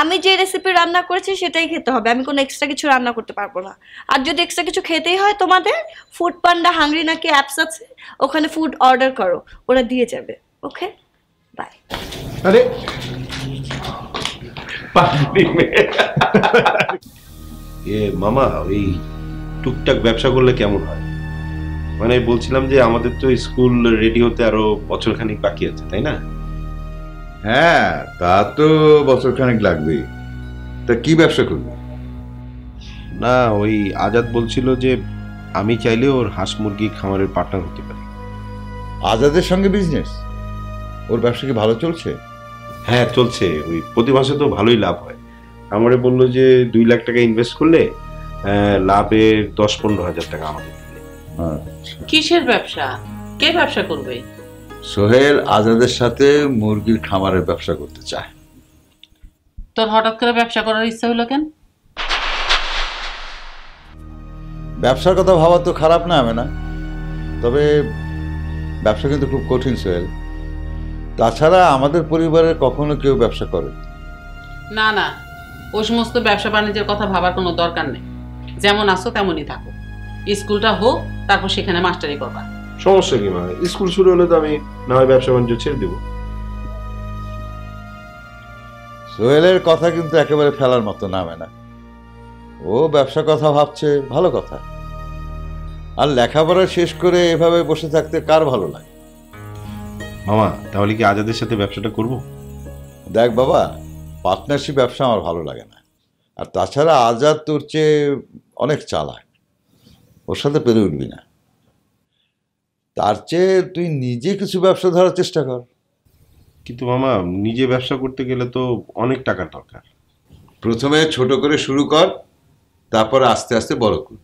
আমি যে রেসিপি রান্না করেছি সেটাই খেতে হবে। আমি কোনো এক্সট্রা কিছু রান্না করতে পারব না। আর যদি এক্সট্রা কিছু খেতেই হয় তোমাদের ফুড পান্ডা হাংরি নাকি অ্যাপস আছে ওখানে ফুড অর্ডার করো। ওরা দিয়ে যাবে। ওকে বাই আরে! এ মামা ওই টুকটাক ব্যবসা করলে কেমন হয়? মানে বলছিলাম যে আমাদের তো স্কুল রেডি হতে আরও বছর খানিক বাকি আছে তাই না? হ্যাঁ তা তো বছর খানেক লাগবেই। তা কি ব্যবসা করবি? না ওই আজাদ বলছিল যে আমি চাইলে ওর হাঁস মুরগি খামারের পার্টনার হতে পারি। আজাদের সঙ্গে বিজনেস ওর ব্যবসা কি ভালো চলছে? হ্যাঁ চলছে। ওই প্রতি মাসে তো ভালোই লাভ হয়। আমারে বলল যে দুই লাখ টাকা ইনভেস্ট করলে লাভের দশ পনেরো হাজার টাকা আমাদের। দিলে আচ্ছা। কিসের ব্যবসা? কে ব্যবসা করবে? সোহেল আজাদের সাথে মুরগির খামারের ব্যবসা করতে চায়। তোর হঠাৎ করে ব্যবসা করার ইচ্ছা হলো কেন? ব্যবসার কথা ভাবা তো খারাপ না হবে না তবে ব্যবসা কিন্তু খুব কঠিন সোহেল। তাছাড়া আমাদের পরিবারের কখনো কেউ ব্যবসা করে? না না। ওই সমস্ত ব্যবসা বাণিজ্যের কথা ভাবার কোনো দরকার নেই। যেমন আসো তেমনই থাকো। স্কুলটা হোক তারপর সেখানে মাস্টারি করবা। সমস্যা কি মা স্কুল শুরু হলে তো আমি না হয় ব্যবসা বাণিজ্য ছেড়ে দেবো। সোহেলের কথা কিন্তু একেবারে ফেলার মতো নামে না। ও ব্যবসা কথা ভাবছে ভালো কথা। আর লেখাপড়া শেষ করে এভাবে বসে থাকতে কার ভালো লাগে? মামা তাহলে কি আজাদের সাথে ব্যবসাটা করব? দেখ বাবা পার্টনারশিপ ব্যবসা আমার ভালো লাগে না। আর তাছাড়া আজাদ তোর চেয়ে অনেক চালাক। ওর সাথে পেরে উঠবি না। তার চেয়ে তুই নিজে কিছু ব্যবসা ধরার চেষ্টা কর। কিন্তু মামা নিজে ব্যবসা করতে গেলে তো অনেক টাকার দরকার। প্রথমে ছোট করে শুরু কর তারপর আস্তে আস্তে বড় কর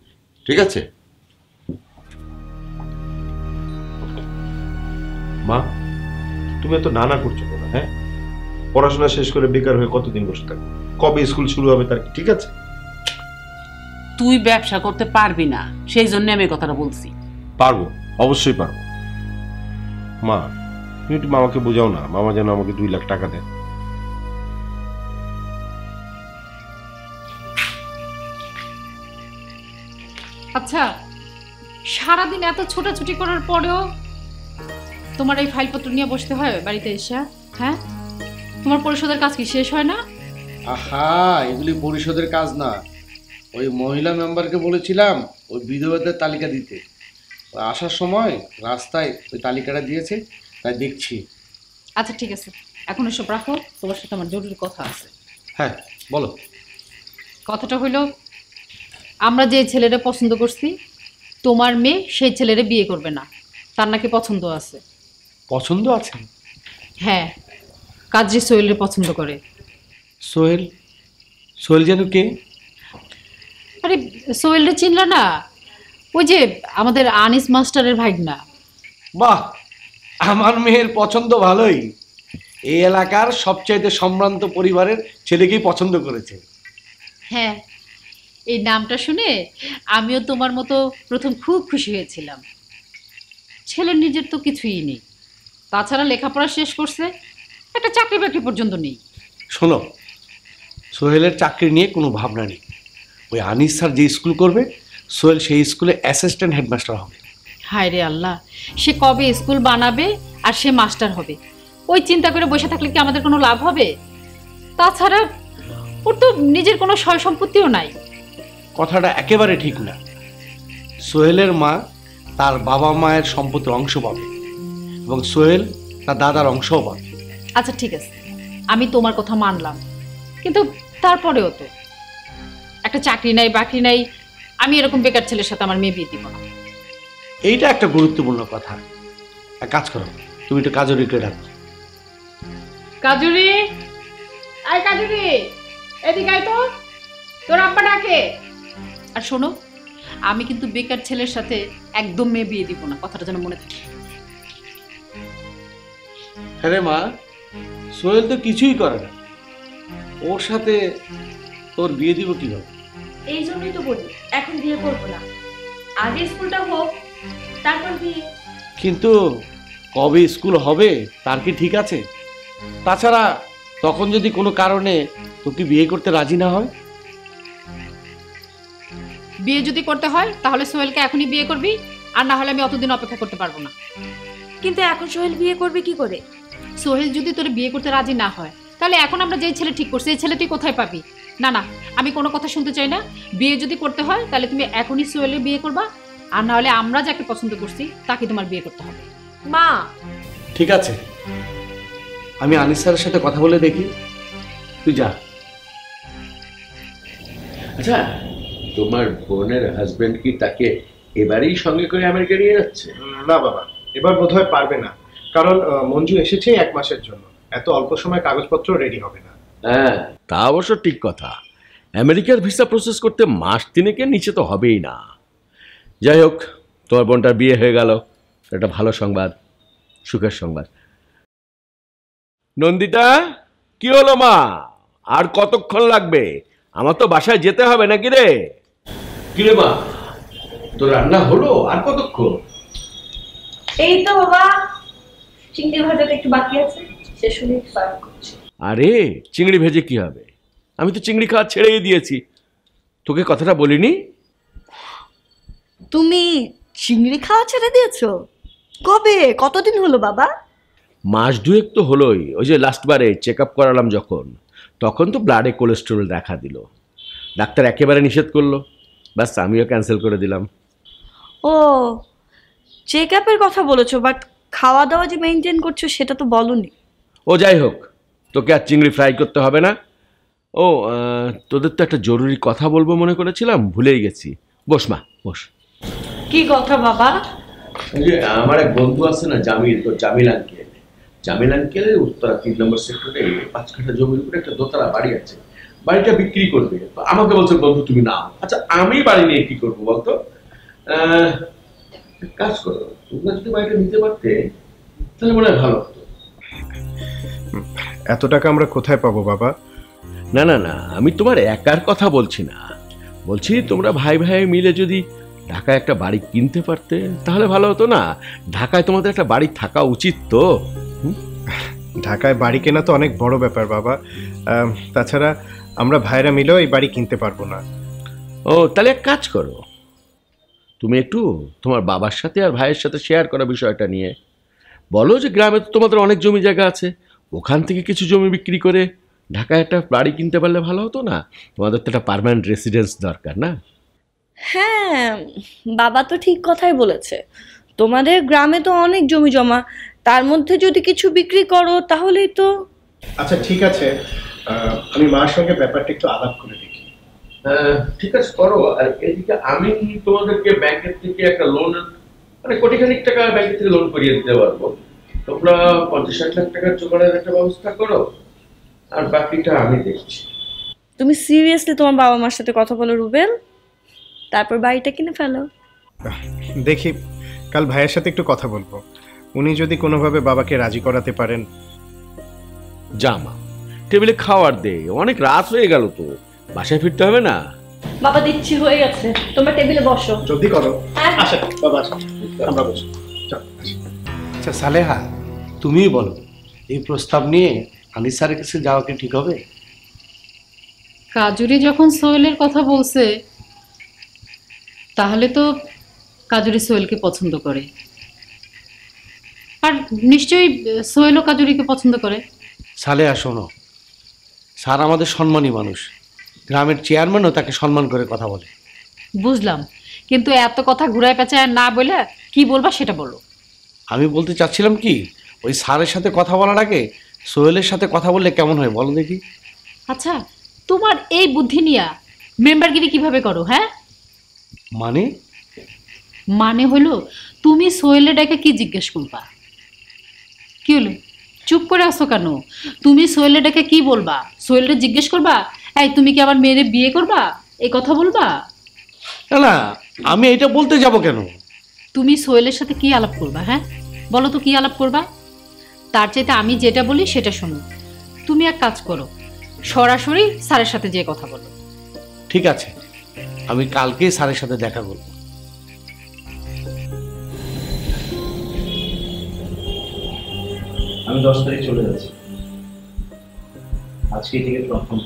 ঠিক আছে? মা তুমি তো নানা করছ কেন হ্যাঁ? পড়াশোনা শেষ করে বেকার হয়ে কতদিন বসে থাকবে? কবে স্কুল শুরু হবে তার ঠিক আছে? তুই ব্যবসা করতে পারবি না সেই জন্য আমি কথাটা বলছি। পারব। অবশ্যই পারব। মা তুমি একটু মামাকে বোঝাও না মামা যেন আমাকে দুই লাখ টাকা দেয়। আচ্ছা সারাদিন এত ছোটাছুটি করার পরেও তোমার এই ফাইলপত্র নিয়ে বসতে হয় বাড়িতে এসে হ্যাঁ? তোমার পরিশোধের কাজ কি শেষ হয় না? আহা এগুলি পরিষদের কাজ না। ওই মহিলা মেম্বারকে বলেছিলাম ওই বিধবাদের তালিকা দিতে। আসার সময় রাস্তায় ওই তালিকাটা দিয়েছে তাই দেখছি। আচ্ছা ঠিক আছে। এখন এসব রাখো তোমার সাথে আমার জরুরি কথা আছে। হ্যাঁ বলো। কথাটা হইল আমরা যে ছেলেটা পছন্দ করছি তোমার মেয়ে সেই ছেলেরে বিয়ে করবে না। তার নাকি পছন্দ আছে। পছন্দ আছে? হ্যাঁ কাজী সোহেলের পছন্দ করে। সোহেল? সোহেল যেন কে? আরে সোহেলরে চিনলা না? ওই যে আমাদের আনিস মাস্টারের ভাগনা বাহ আমার মেয়ের পছন্দ ভালোই। এই এলাকার সবচাইতে সম্ভ্রান্ত পরিবারের ছেলেকেই পছন্দ করেছে। হ্যাঁ এই নামটা শুনে আমিও তোমার মতো প্রথম খুব খুশি হয়েছিলাম। ছেলের নিজের তো কিছুই নেই। তাছাড়া লেখাপড়া শেষ করছে একটা চাকরি বাকরি পর্যন্ত নেই। শোনো সোহেলের চাকরি নিয়ে কোনো ভাবনা নেই। ওই আনিস স্যার যে স্কুল করবে সোহেল সেই স্কুলে অ্যাসিস্ট্যান্ট হেডমাস্টার হবে। হায় রে আল্লাহ সে কবে স্কুল বানাবে আর সে মাস্টার হবে? ওই চিন্তা করে বসে থাকলে কি আমাদের কোনো লাভ হবে? তাছাড়া ওর তো নিজের কোনো সয় সম্পত্তিও নাই। কথাটা একেবারে ঠিক না। সোহেলের মা তার বাবা মায়ের সম্পত্তির অংশ পাবে এবং সোহেল তার দাদার অংশও পাবে। আচ্ছা ঠিক আছে। আমি তোমার কথা মানলাম। কিন্তু তারপরেও তো একটা চাকরি নাই বাকরি নাই আমি এরকম বেকার ছেলের সাথে আমার মেয়ে বিয়ে দিব না। এইটা একটা গুরুত্বপূর্ণ কথা। এক কাজ করো তুমি একটু কাজরিকে ডাকো কাজুরি? আয় কাজুরি এদিকে আয় তো। তোর আব্বা ডাকে। আর শোনো আমি কিন্তু বেকার ছেলের সাথে একদম মেয়ে বিয়ে দিব না কথাটা যেন মনে থাকে। হ্যাঁ মা সোহেল তো কিছুই করে না। ওর সাথে তোর বিয়ে দিব কীভাবে? এই জন্যই তো বলি এখন বিয়ে করব না। আগে স্কুলটা হোক তারপর বিয়ে। কিন্তু কবে স্কুল হবে তার কি ঠিক আছে? তাছাড়া তখন যদি কোনো কারণে তোকে বিয়ে করতে রাজি না হয়? বিয়ে যদি করতে হয় তাহলে সোহেলকে এখনই বিয়ে করবি আর না হলে আমি অতদিন অপেক্ষা করতে পারব না। কিন্তু এখন সোহেল বিয়ে করবে কি করে? সোহেল যদি তোর বিয়ে করতে রাজি না হয় তাহলে এখন আমরা যেই ছেলে ঠিক করছি এই ছেলে তুই কোথায় পাবি? না না আমি কোনো কথা শুনতে চাই না। বিয়ে যদি করতে হয় তাহলে তুমি এখনই সোহেলের বিয়ে করবা। আর না হলে আমরা যাকে পছন্দ করছি তাকে তোমার বিয়ে করতে হবে। মা! ঠিক আছে। আমি আনিস স্যারের সাথে কথা বলে দেখি। তুই যা। আচ্ছা তোমার বোনের হাজবেন্ড কি তাকে এবারেই সঙ্গে করে আমেরিকা নিয়ে যাচ্ছে? না বাবা এবার বোধহয় পারবে না। কারণ মঞ্জু এসেছে এক মাসের জন্য। এত অল্প সময় কাগজপত্র রেডি হবে না। হ্যাঁ। তা অবশ্য ঠিক কথা। আমেরিকার ভিসা প্রসেস করতে মাস তিনেকের নিচে তো হবেই না। যাই হোক তোমার বোনটার বিয়ে হয়ে গেল। এটা ভালো সংবাদ সুখের সংবাদ। নন্দিতা কি হলো মা? আর কতক্ষণ লাগবে? আমার তো বাসায় যেতে হবে নাকি রে? কিরে মা তো রান্না হলো? আর কতক্ষণ? এই তো বাবা চিংড়ি ভাজাটা একটু বাকি আছে শেষ হলে সার্ভ করছি। আরে চিংড়ি ভেজে কি হবে? আমি তো চিংড়ি খাওয়া ছেড়েই দিয়েছি। তোকে কথাটা বলিনি? তুমি চিংড়ি খাওয়া ছেড়ে দিয়েছ? কবে? কতদিন হলো বাবা? মাস দুয়েক তো হলোই। ওই যে লাস্টবারে চেক আপ করালাম যখন তখন তো ব্লাডে কোলেস্টেরল দেখা দিল। ডাক্তার একেবারে নিষেধ করল। ব্যাস আমিও ক্যান্সেল করে দিলাম। ও চেক আপের কথা বলেছ বাট খাওয়া দাওয়া যে মেনটেন করছ সেটা তো বলনি। ও যাই হোক। তোকে আর চিংড়ি ফ্রাই করতে হবে না। ও তোদের তো একটা জরুরি কথা বলব মনে করেছিলাম ভুলেই গেছি। বস মা বস। কি কথা বাবা? যে আমার এক বন্ধু আছে না জামিল তো জামিল আঙ্কেল জামিল আঙ্কেলের উত্তরা তিন নম্বর সেক্টরে পাঁচ কাঠা জমির উপরে একটা দোতলা বাড়ি আছে। বাড়িটা বিক্রি করবে। তো আমাকে বলছে বন্ধু তুমি নাও। আচ্ছা আমি বাড়ি নিয়ে কি করব বলতো? আহ, কাজ করো তোমরা যদি বাড়িটা নিতে পারতে তাহলে মনে হয় ভালো হতো। এত টাকা আমরা কোথায় পাবো বাবা? না না না আমি তোমার একার কথা বলছি না। বলছি তোমরা ভাই ভাই মিলে যদি ঢাকায় একটা বাড়ি কিনতে পারতে তাহলে ভালো হতো না। ঢাকায় তোমাদের একটা বাড়ি থাকা উচিত তো। ঢাকায় বাড়ি কেনা তো অনেক বড় ব্যাপার বাবা। তাছাড়া আমরা ভাইরা মিলেও এই বাড়ি কিনতে পারব না। ও তাহলে এক কাজ করো। তুমি একটু তোমার বাবার সাথে আর ভাইয়ের সাথে শেয়ার করা বিষয়টা নিয়ে। বলো যে গ্রামে তো তোমাদের অনেক জমি জায়গা আছে। ওখান থেকে কিছু জমি বিক্রি করে ঢাকায় একটা বাড়ি কিনতে পারলে ভালো হতো না? তোমাদের তো একটা পার্মানেন্ট রেসিডেন্স দরকার না? হ্যাঁ বাবা তো ঠিক কথাই বলেছে। তোমাদের গ্রামে তো অনেক জমি জমা তার মধ্যে যদি কিছু বিক্রি করো তাহলেই তো আচ্ছা ঠিক আছে। আমি মার সঙ্গে ব্যাপারটা একটু আলাপ করে দেখি। ঠিক আছে করো। আর এদিকে আমি তোমাদেরকে ব্যাংকের থেকে একটা লোন মানে কোটি খানিক টাকা ব্যাংকের থেকে লোন করিয়ে দিতে পারব। তোমরা পঞ্চাশ ষাট লাখ টাকার জোগাড়ের একটা ব্যবস্থা করো আর বাকিটা আমি দেখছি। তুমি সিরিয়াসলি তোমার বাবা মার সাথে কথা বলো রুবেল? তারপর বাড়িটা কিনে ফেলো। দেখি কাল ভাইয়ের সাথে একটু কথা বলব। উনি যদি কোনোভাবে বাবাকে রাজি করাতে পারেন। জামা টেবিলে খাওয়ার দে অনেক রাত হয়ে গেল তো বাসায় ফিরতে হবে না? বাবা দিচ্ছি হয়ে গেছে। তোমরা টেবিলে বসো। জলদি করো। হ্যাঁ। আসেন বাবা আসেন আমরা বসি। আসি। আচ্ছা সালেহা তুমিই বলো এই প্রস্তাব নিয়ে আনিস স্যারের কাছে যাওয়া কি ঠিক হবে? কাজুরি যখন সোহেলের কথা বলছে তাহলে তো কাজুরি সোহেলকে পছন্দ করে। আর নিশ্চয়ই সোহেলও কাজুরিকে পছন্দ করে। সালেহা শোনো স্যার আমাদের সম্মানী মানুষ। গ্রামের চেয়ারম্যানও তাকে সম্মান করে কথা বলে। বুঝলাম কিন্তু এত কথা ঘুরায় পেঁচায় না বলে কি বলবা সেটা বলো। আমি বলতে চাচ্ছিলাম কি ওই স্যারের সাথে কথা বলার আগে সোহেলের সাথে কথা বললে কেমন হয় বলো দেখি। আচ্ছা তোমার এই বুদ্ধি নিয়া মেম্বারগিরি কীভাবে করো হ্যাঁ? মানে? মানে হলো তুমি সোহেলের ডাকে কি জিজ্ঞেস করবা? কি হলো? চুপ করে আসো কেন? তুমি সোহেলের ডাকে কি বলবা? সোহেলটা জিজ্ঞেস করবা এই তুমি কি আবার মেয়েরে বিয়ে করবা? এই কথা বলবা? না না আমি এটা বলতে যাব কেন? তুমি সোহেলের সাথে কি আলাপ করবা হ্যাঁ? বলো তো কি আলাপ করবা? তার চাইতে আমি যেটা বলি সেটা শোনো। তুমি এক কাজ করো সরাসরি স্যারের সাথে যে কথা বলো। ঠিক আছে আমি কালকে স্যারের সাথে দেখা করব। আমি দশ তারিখ চলে যাচ্ছি। আজকে টিকিট কনফার্ম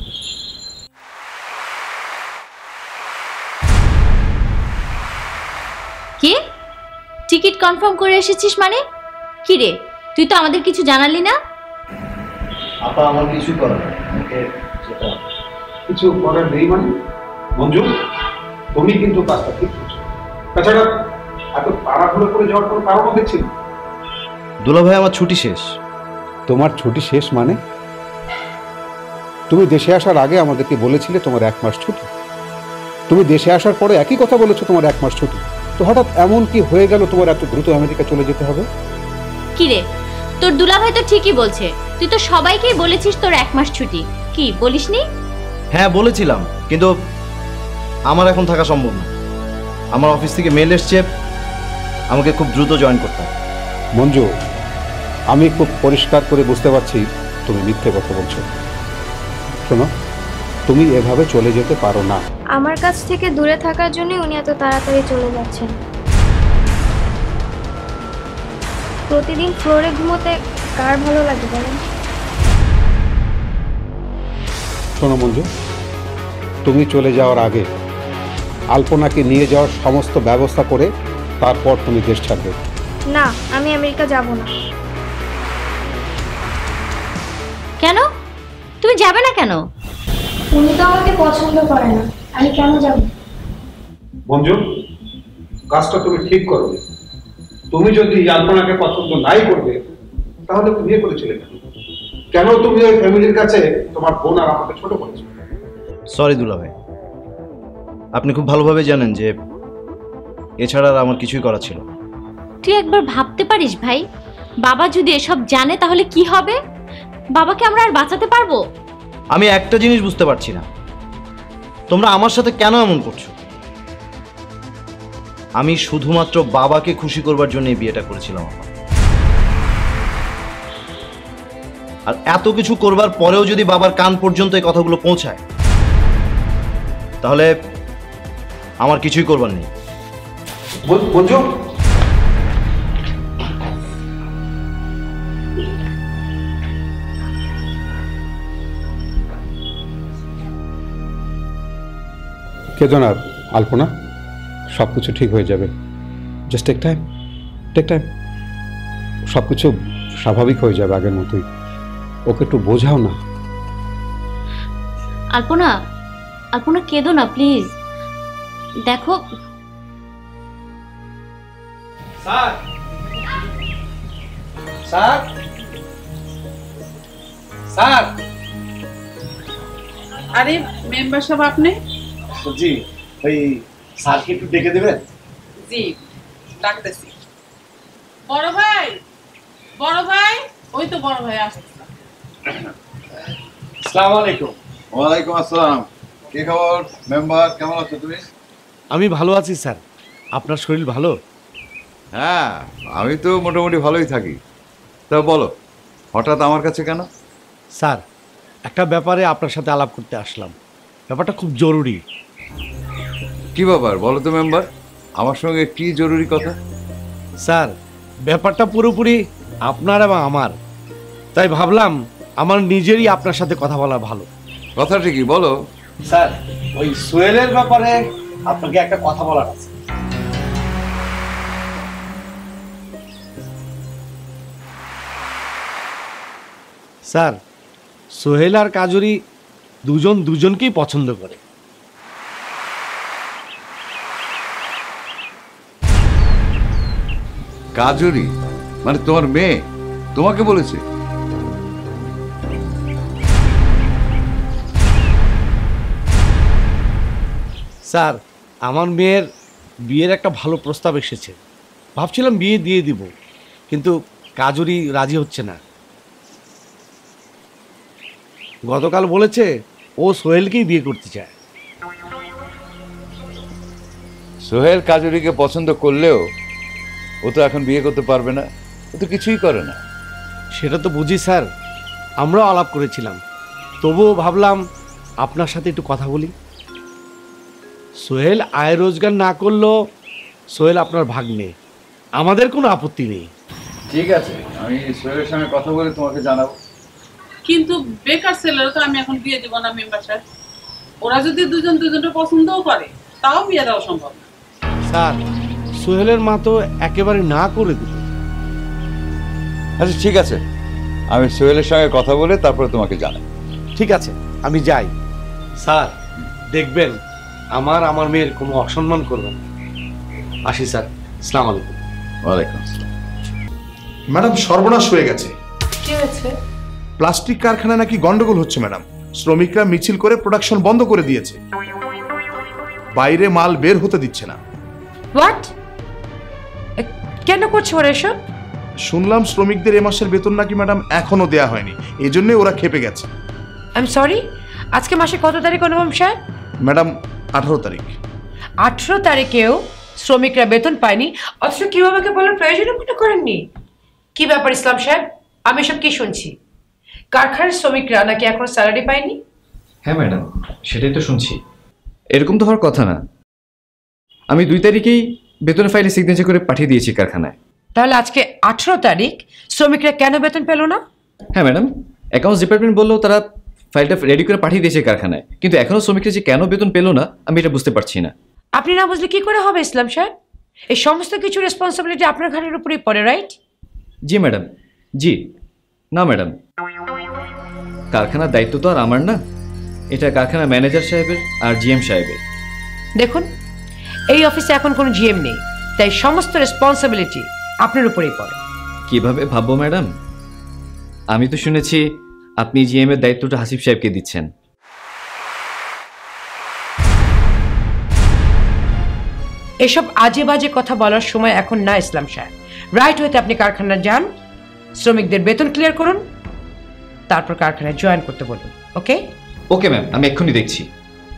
কি? টিকিট কনফার্ম করে এসেছিস মানে? কি রে তুই তো আমাদের কিছু জানালি না? আপা আমার কিছু করার। আমাকে যেতে কিছু করার নেই মানে? মঞ্জু তুমি কিন্তু কাজটা ঠিক করছ। তাছাড়া এত তাড়াহুড়ো করে যাওয়ার কোনো কারণও দেখছি না। দুলা ভাই আমার ছুটি শেষ। তোমার ছুটি শেষ মানে? তুমি দেশে আসার আগে আমাদেরকে বলেছিলে তোমার এক মাস ছুটি। তুমি দেশে আসার পরে একই কথা বলেছ তোমার এক মাস ছুটি। তো হঠাৎ এমন কি হয়ে গেল তোমার এত দ্রুত আমেরিকা চলে যেতে হবে? কি রে? তোর দুলাভাই তো ঠিকই বলছে। তুই তো সবাইকেই বলেছিস তোর এক মাস ছুটি। কি বলিসনি? হ্যাঁ বলেছিলাম কিন্তু আমার এখন থাকা সম্ভব না। আমার অফিস থেকে মেল এসছে আমাকে খুব দ্রুত জয়েন করতে হবে। মঞ্জু আমি খুব পরিষ্কার করে বুঝতে পারছি তুমি মিথ্যে কথা বলছো। শোনো তুমি এভাবে চলে যেতে পারো না। আমার কাছ থেকে দূরে থাকার জন্য উনি এত তাড়াতাড়ি চলে যাচ্ছেন। প্রতিদিন ফ্লোরে ঘুমোতে কার ভালো লাগে বলেন? শোনো মঞ্জু তুমি চলে যাওয়ার আগে আলপনাকে নিয়ে যাওয়ার সমস্ত ব্যবস্থা করে তারপর তুমি দেশ ছাড়বে। না আমি আমেরিকা যাব না। কেন? তুমি যাবে না কেন? উনি তো আমাকে পছন্দ করে না। আমি কেন যাব? মঞ্জু কাজটা তুমি ঠিক করো। তুমি যদি আলপনাকে পছন্দ নাই করবে তাহলে তুমি বিয়ে করেছিলে কেন? কেন তুমি ওই ফ্যামিলির কাছে তোমার বোন আর আমাকে ছোট করেছ? সরি দুলা ভাই। আপনি খুব ভালোভাবে জানেন যে এছাড়া আর আমার কিছুই করা ছিল। তুই একবার ভাবতে পারিস ভাই বাবা যদি এসব জানে তাহলে কি হবে? বাবাকে আমরা আর বাঁচাতে পারব? আমি একটা জিনিস বুঝতে পারছি না। তোমরা আমার সাথে কেন এমন করছ? আমি শুধুমাত্র বাবাকে খুশি করবার জন্য বিয়েটা করেছিলাম আর এত কিছু করবার পরেও যদি বাবার কান পর্যন্ত এই কথাগুলো পৌঁছায়, তাহলে আমার কিছুই করবার নেই। মঞ্জু কেদো না আলপনা সব কিছু ঠিক হয়ে যাবে। Just take time take time সব কিছু স্বাভাবিক হয়ে যাবে আগের মতোই। ওকে একটু বোঝাও না। আলপনা আলপনা কেঁদো না প্লিজ দেখো। স্যার। স্যার। স্যার। আরে মেম্বার সাহেব আপনি? জি ওই স্যারকে একটু ডেকে দেবেন? জি ডাকতেছি। বড় ভাই বড় ভাই ওই তো বড় ভাই আসছে আসসালামু আলাইকুম। ওয়ালাইকুম আসসালাম। কি খবর? মেম্বার কেমন আছো তুমি? আমি ভালো আছি স্যার। আপনার শরীর ভালো? হ্যাঁ আমি তো মোটামুটি ভালোই থাকি। তা বলো হঠাৎ আমার কাছে কেন? স্যার একটা ব্যাপারে আপনার সাথে আলাপ করতে আসলাম। ব্যাপারটা খুব জরুরি। কি ব্যাপার? বলো তো মেম্বার। আমার সঙ্গে কি জরুরি কথা? স্যার ব্যাপারটা পুরোপুরি আপনার এবং আমার। তাই ভাবলাম আমার নিজেরই আপনার সাথে কথা বলা ভালো। কথা ঠিকই বলো। স্যার ওই সোহেলের ব্যাপারে আপনাকে একটা কথা বলার আছে। স্যার সোহেল আর কাজুরি দুজন দুজনকেই পছন্দ করে। কাজুরি? মানে তোমার মেয়ে? তোমাকে বলেছে। স্যার আমার মেয়ের বিয়ের একটা ভালো প্রস্তাব এসেছে। ভাবছিলাম বিয়ে দিয়ে দিব কিন্তু কাজুরি রাজি হচ্ছে না। গতকাল বলেছে ও সোহেলকেই বিয়ে করতে চায়। সোহেল কাজুরিকে পছন্দ করলেও ও তো এখন বিয়ে করতে পারবে না ও তো কিছুই করে না। সেটা তো বুঝি স্যার। আমরাও আলাপ করেছিলাম। তবুও ভাবলাম আপনার সাথে একটু কথা বলি। সোহেল আয় রোজগার না করলেও সোহেল আপনার ভাগ্নে। আমাদের কোনো আপত্তি নেই। ঠিক আছে আমি সোহেলের সঙ্গে কথা বলে তোমাকে জানাব। কিন্তু বেকার ছেলেরা তো আমি এখন বিয়ে দিব না মেম্বার সাহেব ওরা যদি দুজন দুজনকে পছন্দও করে তাও বিয়ে দেওয়া সম্ভব না। স্যার সোহেলের মা তো একেবারে না করে দিল। আচ্ছা ঠিক আছে। আমি সোহেলের সঙ্গে কথা বলে তারপরে তোমাকে জানাই। ঠিক আছে আমি যাই। স্যার দেখবেন আমার আমার মেয়ের কোনো অসম্মান করবেন না। আসি স্যার। আসসালাম আলাইকুম। ওয়ালাইকুম আসসালাম। ম্যাডাম সর্বনাশ হয়ে গেছে। কি হয়েছে? প্লাস্টিক কারখানা নাকি গন্ডগোল হচ্ছে ম্যাডাম। শ্রমিকরা মিছিল করে প্রোডাকশন বন্ধ করে দিয়েছে। বাইরে মাল বের হতে দিচ্ছে না। হোয়াট কেন করছে ওরা এসব? শুনলাম শ্রমিকদের এ মাসের বেতন নাকি ম্যাডাম এখনও দেয়া হয়নি। এজন্যই ওরা খেপে গেছে। আই এম সরি আজকে মাসে কত তারিখ অনুপম সাহেব ম্যাডাম আঠারো তারিখ। আঠেরো তারিখেও শ্রমিকরা বেতন পায়নি অথচ কেউ আমাকে বলার প্রয়োজনও মনে করেননি? কি ব্যাপার ইসলাম সাহেব? আমি সব কি শুনছি? কারখানার শ্রমিকরা নাকি এখনও স্যালারি পায়নি? হ্যাঁ ম্যাডাম সেটাই তো শুনছি। এরকম তো হওয়ার কথা না। আমি দুই তারিখেই বেতনের ফাইলে সিগনেচার করে পাঠিয়ে দিয়েছি কারখানায়। তাহলে আজকে আঠেরো তারিখ শ্রমিকরা কেন বেতন পেল না? হ্যাঁ ম্যাডাম অ্যাকাউন্টস ডিপার্টমেন্ট বললেও তারা ফাইলটা রেডি করে পাঠিয়ে দিয়েছে কারখানায়। কিন্তু এখনও শ্রমিকরা যে কেন বেতন পেল না আমি এটা বুঝতে পারছি না। আপনি না বুঝলে কি করে হবে ইসলাম সাহেব? এই সমস্ত কিছু রেসপন্সিবিলিটি আপনার ঘাড়ের উপরেই পড়ে রাইট জি ম্যাডাম জি। না ম্যাডাম কারখানার দায়িত্ব তো আর আমার না। এটা কারখানার ম্যানেজার সাহেবের আর জিএম সাহেবের। দেখুন এই অফিসে এখন কোনো জিএম নেই তাই সমস্ত রেসপন্সিবিলিটি আপনার উপরেই পড়ে। কীভাবে ভাববো ম্যাডাম? আমি তো শুনেছি আপনি জিএম এর দায়িত্বটা হাসিব সাহেবকে দিচ্ছেন। এসব আজে বাজে কথা বলার সময় এখন না ইসলাম সাহেব। রাইট হইতে আপনি কারখানা যান শ্রমিকদের বেতন ক্লিয়ার করুন তারপর কারখানায় জয়েন করতে বলুন ওকে ওকে ম্যাম আমি এক্ষুনি দেখছি।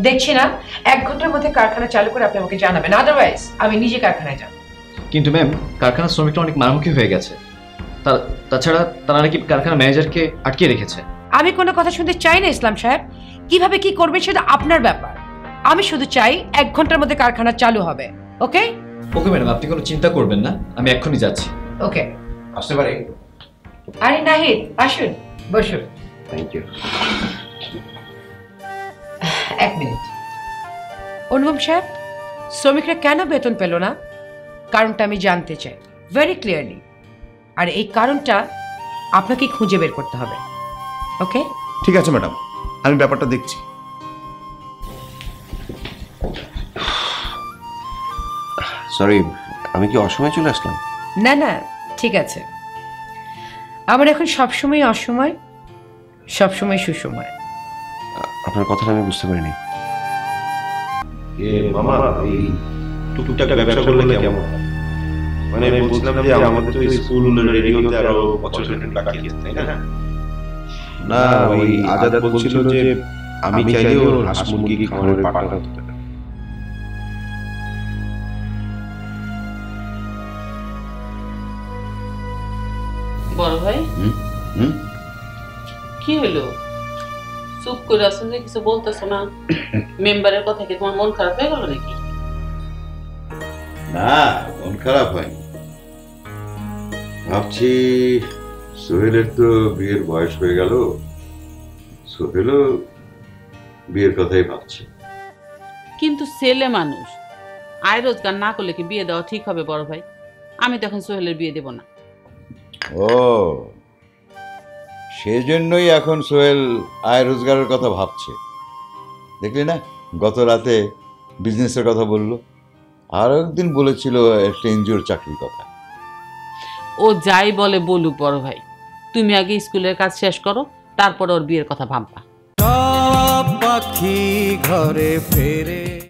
দেখছি না এক ঘণ্টার মধ্যে কারখানা চালু করে আপনি আমাকে জানাবেন। আদারওয়াইজ আমি নিজে কারখানায় যাব। কিন্তু ম্যাম কারখানার শ্রমিকরা অনেক মারামুখী হয়ে গেছে। তা- তাছাড়া তারা নাকি কারখানা ম্যানেজারকে আটকে রেখেছে। আমি কোনো কথা শুনতে চাই না ইসলাম সাহেব। কীভাবে কি করবেন সেটা আপনার ব্যাপার। আমি শুধু চাই এক ঘণ্টার মধ্যে কারখানা চালু হবে। ওকে ওকে ম্যাডাম আপনি কোনো চিন্তা করবেন না আমি এক্ষুনি যাচ্ছি। ওকে আসতে পারি? আরে নাহিদ আসুন বসুন। থ্যাংক ইউ এক মিনিট। অনুপম সাহেব শ্রমিকরা কেন বেতন পেল না? কারণটা আমি জানতে চাই ভেরি ক্লিয়ারলি আর এই কারণটা আপনাকে খুঁজে বের করতে হবে ওকে ঠিক আছে ম্যাডাম আমি ব্যাপারটা দেখছি। সরি আমি কি অসময়ে চলে আসলাম? না না ঠিক আছে। আমার এখন সবসময় অসময় সবসময় সুসময়। আপনার কথাটা আমি বুঝতে পারিনি। এ মামা এই টুকটাক ব্যবসা করলে কেমন? মানে বলছিলাম যে আমাদের তো স্কুল রেডিওতে আরও বছর টাকা তাই না? না ওই আজাদ বলছিল যে আমি হাঁস মুরগি হতে বড় ভাই? কি হলো? চুপ করে আছো যে কিছু বলতেছো না? মেম্বারের কথা কি তোমার মন খারাপ হয়ে গেল নাকি? না মন খারাপ হয়নি। ভাবছি সোহেলের তো বিয়ের বয়স হয়ে গেল। সোহেলও বিয়ের কথাই ভাবছে। কিন্তু ছেলে মানুষ আয় রোজগার না করলে কি বিয়ে দেওয়া ঠিক হবে বড় ভাই? আমি তো এখন সোহেলের বিয়ে দেব না। ও সেজন্যই এখন সোহেল আয় রোজগারের কথা ভাবছে। দেখলি না? গত রাতে বিজনেসের কথা বলল। আর একদিন বলেছিল একটা এনজিওর চাকরির কথা। ও যাই বলে বলু বড় ভাই তুমি আগে স্কুলের কাজ শেষ করো তারপর ওর বিয়ের কথা ভাববা। পাখি ঘরে ফেরে।